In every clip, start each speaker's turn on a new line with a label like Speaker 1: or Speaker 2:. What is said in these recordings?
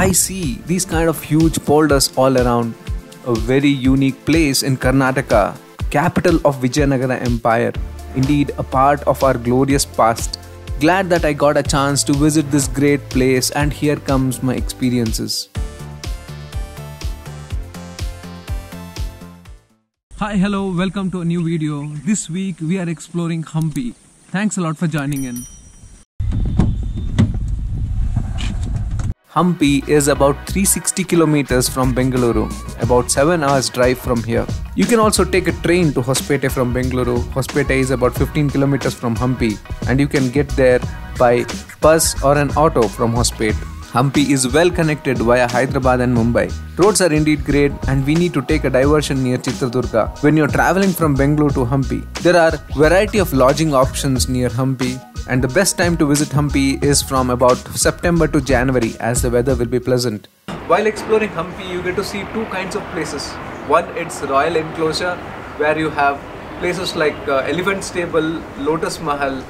Speaker 1: I see these kind of huge boulders all around. A very unique place in Karnataka, capital of Vijayanagara Empire. Indeed, a part of our glorious past. Glad that I got a chance to visit this great place, and here comes my experiences. Hi, hello, welcome to a new video. This week we are exploring Hampi. Thanks a lot for joining in. Hampi is about 360 kilometers from Bengaluru, about 7 hours drive from here. You can also take a train to Hospete from Bengaluru. Hospete is about 15 kilometers from Hampi and you can get there by bus or an auto from Hospete. Hampi is well connected via Hyderabad and Mumbai. Roads are indeed great and we need to take a diversion near Chitradurga. When you're traveling from Bengaluru to Hampi, there are variety of lodging options near Hampi and the best time to visit Hampi is from about September to January as the weather will be pleasant. While exploring Hampi, you get to see two kinds of places. One, it's Royal Enclosure where you have places like uh, Elephant Stable, Lotus Mahal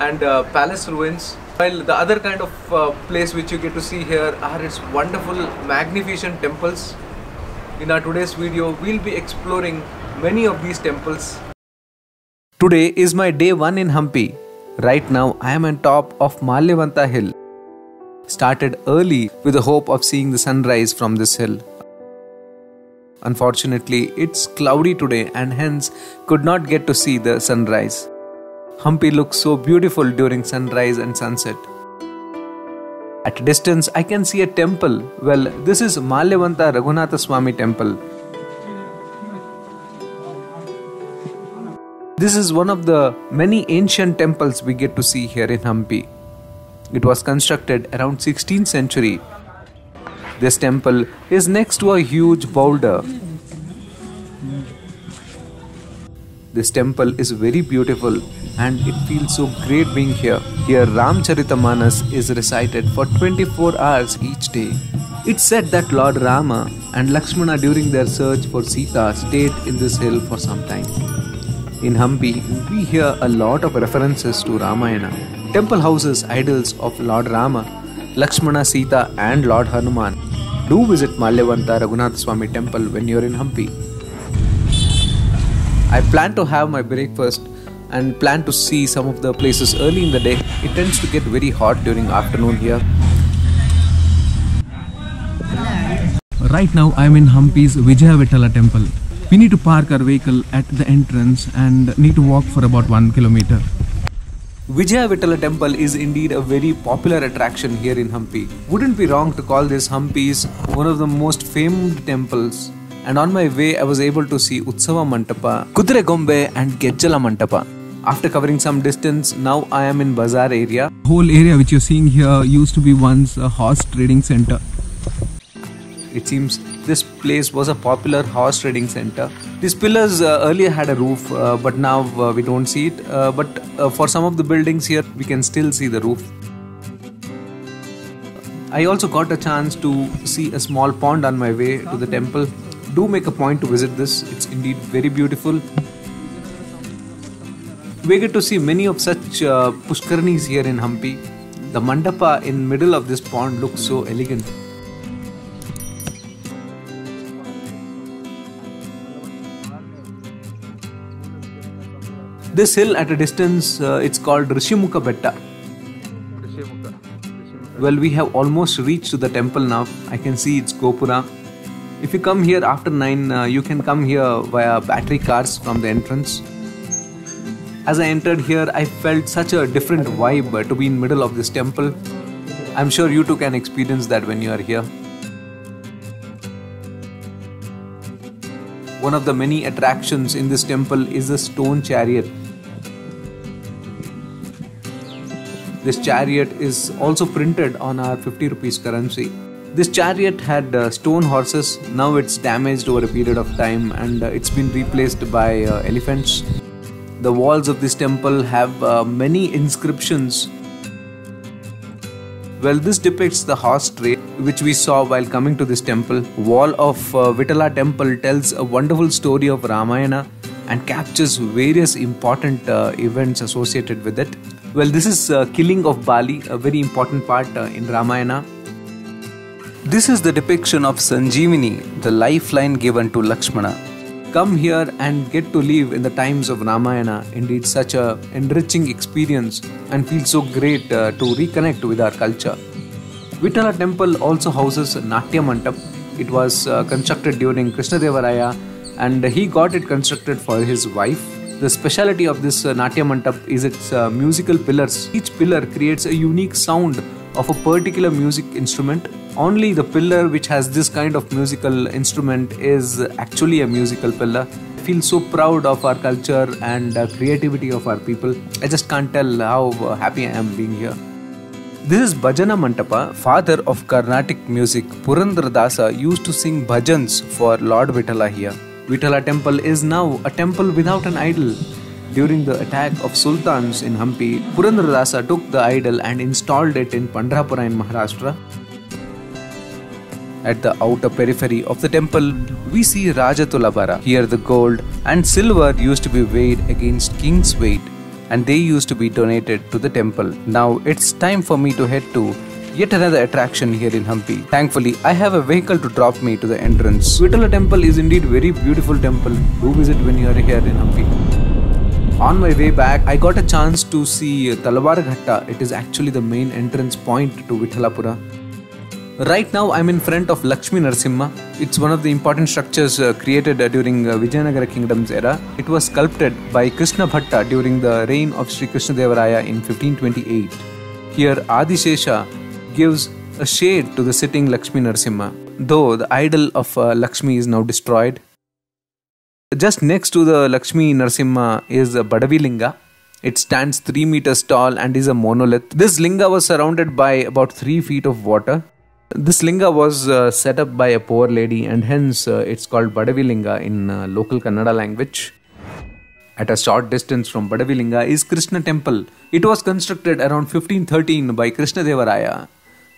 Speaker 1: and uh, Palace Ruins while the other kind of uh, place which you get to see here are its wonderful magnificent temples. In our today's video, we'll be exploring many of these temples. Today is my day 1 in Hampi. Right now I am on top of Malyavanta hill. Started early with the hope of seeing the sunrise from this hill. Unfortunately, it's cloudy today and hence could not get to see the sunrise. Hampi looks so beautiful during sunrise and sunset. At a distance, I can see a temple. Well, this is Malyavanta Raghunatha Swami temple. This is one of the many ancient temples we get to see here in Hampi. It was constructed around 16th century. This temple is next to a huge boulder This temple is very beautiful and it feels so great being here. Here Ramcharitamanas is recited for 24 hours each day. It's said that Lord Rama and Lakshmana during their search for Sita stayed in this hill for some time. In Hampi, we hear a lot of references to Ramayana. Temple houses idols of Lord Rama, Lakshmana, Sita and Lord Hanuman. Do visit Malyavanta Raghunath Swami temple when you're in Hampi. I plan to have my breakfast and plan to see some of the places early in the day. It tends to get very hot during afternoon here. Right now I am in Hampi's Vijaya temple. We need to park our vehicle at the entrance and need to walk for about 1 kilometer. Vijaya temple is indeed a very popular attraction here in Hampi. Wouldn't be wrong to call this Hampi's one of the most famed temples and on my way I was able to see Utsava Mantapa, Kudre Gombe and Gejjala Mantapa. After covering some distance, now I am in Bazaar area.
Speaker 2: Whole area which you're seeing here used to be once a horse trading center.
Speaker 1: It seems this place was a popular horse trading center. These pillars uh, earlier had a roof, uh, but now uh, we don't see it. Uh, but uh, for some of the buildings here, we can still see the roof. I also got a chance to see a small pond on my way to the temple do make a point to visit this. It's indeed very beautiful. We get to see many of such uh, pushkarnis here in Hampi. The mandapa in middle of this pond looks so elegant. This hill at a distance, uh, it's called Rishimuka Betta. Well, we have almost reached to the temple now. I can see its Gopura if you come here after 9, uh, you can come here via battery cars from the entrance. As I entered here, I felt such a different vibe to be in middle of this temple. I'm sure you too can experience that when you are here. One of the many attractions in this temple is the stone chariot. This chariot is also printed on our 50 rupees currency. This chariot had uh, stone horses. Now it's damaged over a period of time and uh, it's been replaced by uh, elephants. The walls of this temple have uh, many inscriptions. Well, this depicts the horse trade which we saw while coming to this temple. Wall of uh, Vittala temple tells a wonderful story of Ramayana and captures various important uh, events associated with it. Well, this is killing of Bali, a very important part in Ramayana
Speaker 3: This is the depiction of Sanjeevani, the lifeline given to Lakshmana.
Speaker 1: Come here and get to live in the times of Ramayana. Indeed, such a enriching experience and feel so great uh, to reconnect with our culture. Vittala temple also houses Natya Mandap. It was uh, constructed during Krishna Devaraya and he got it constructed for his wife. The speciality of this uh, Natya Mandap is its uh, musical pillars. Each pillar creates a unique sound of a particular music instrument. Only the pillar which has this kind of musical instrument is actually a musical pillar. I feel so proud of our culture and uh, creativity of our people. I just can't tell how uh, happy I am being here.
Speaker 3: This is Bhajana Mantapa, father of Carnatic music. Purandara Dasa used to sing bhajans for Lord Vittala here.
Speaker 1: Vittala temple is now a temple without an idol. During the attack of sultans in Hampi, Purandaradasa took the idol and installed it in Pandharpura in Maharashtra.
Speaker 3: At the outer periphery of the temple, we see Rajatulabara. Here, the gold and silver used to be weighed against king's weight and they used to be donated to the temple. Now it's time for me to head to yet another attraction here in Hampi. Thankfully, I have a vehicle to drop me to the entrance.
Speaker 1: Vittala temple is indeed very beautiful temple. Do visit when you are here in Hampi. On my way back, I got a chance to see Talwar Ghatta. It is actually the main entrance point to Vithalapura. Right now, I'm in front of Lakshmi Narasimha. It's one of the important structures uh, created uh, during uh, Vijayanagara kingdom's era. It was sculpted by Krishna Bhatta during the reign of Sri Krishna Devaraya in 1528. Here, Adishesha gives a shade to the sitting Lakshmi Narasimha, though the idol of uh, Lakshmi is now destroyed. Just next to the Lakshmi Narasimha is a Badavi Linga. It stands 3 meters tall and is a monolith. This linga was surrounded by about 3 feet of water. This linga was uh, set up by a poor lady and hence uh, it's called Badavi Linga in uh, local Kannada language. At a short distance from Badavi Linga is Krishna temple. It was constructed around 1513 by Krishna Devaraya.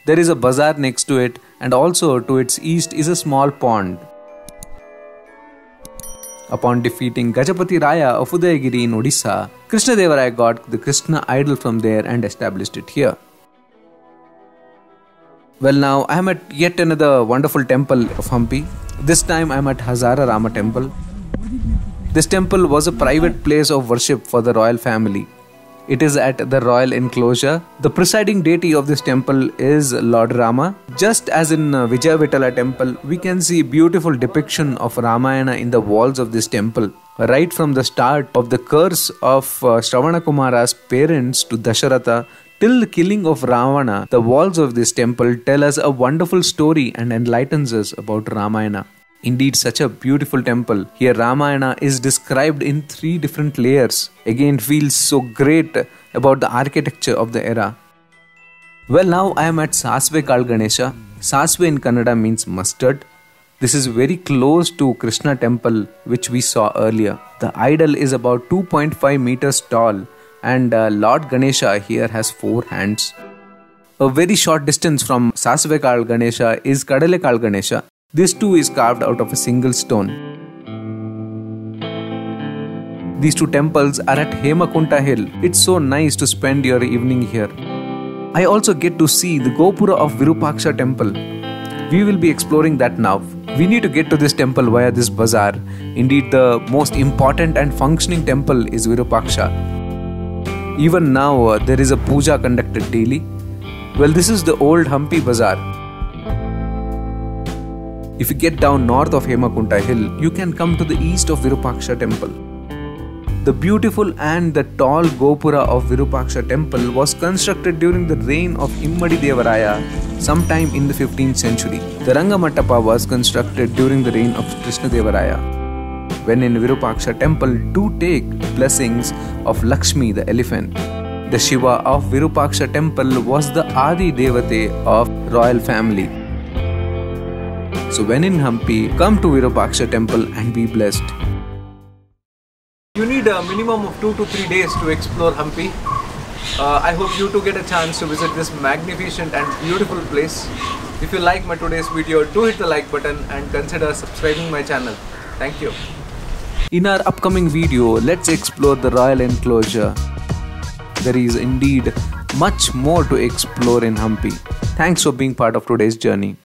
Speaker 1: There is a bazaar next to it and also to its east is a small pond. Upon defeating Gajapati Raya of Udayagiri in Odisha, Krishna Devaraya got the Krishna idol from there and established it here. Well, now I am at yet another wonderful temple of Hampi. This time I am at Hazara Rama temple. This temple was a private place of worship for the royal family. It is at the royal enclosure. The presiding deity of this temple is Lord Rama. Just as in uh, Vijayavittala temple, we can see beautiful depiction of Ramayana in the walls of this temple. Right from the start of the curse of uh, Kumara's parents to Dasharatha Till the killing of Ravana, the walls of this temple tell us a wonderful story and enlightens us about Ramayana. Indeed, such a beautiful temple. Here, Ramayana is described in three different layers. Again, feels so great about the architecture of the era. Well, now I am at Sasve Kal Ganesha. Sasve in Kannada means mustard. This is very close to Krishna temple, which we saw earlier. The idol is about 2.5 meters tall and uh, Lord Ganesha here has four hands. A very short distance from Sasvekal Ganesha is Kadalekal Ganesha. This too is carved out of a single stone. These two temples are at Hemakunta Hill. It's so nice to spend your evening here. I also get to see the Gopura of Virupaksha temple. We will be exploring that now. We need to get to this temple via this bazaar. Indeed, the most important and functioning temple is Virupaksha. Even now, uh, there is a puja conducted daily. Well, this is the old Hampi Bazaar. If you get down north of Hemakunta Hill, you can come to the east of Virupaksha temple. The beautiful and the tall Gopura of Virupaksha temple was constructed during the reign of Immadi Devaraya sometime in the 15th century. The Rangamantapa was constructed during the reign of Krishna Devaraya when in Virupaksha temple do take blessings of Lakshmi the elephant. The Shiva of Virupaksha temple was the Adi Devate of royal family. So when in Hampi, come to Virupaksha temple and be blessed. You need a minimum of 2 to 3 days to explore Hampi. Uh, I hope you too get a chance to visit this magnificent and beautiful place. If you like my today's video, do hit the like button and consider subscribing my channel. Thank you. In our upcoming video, let's explore the royal enclosure. There is indeed much more to explore in Hampi. Thanks for being part of today's journey.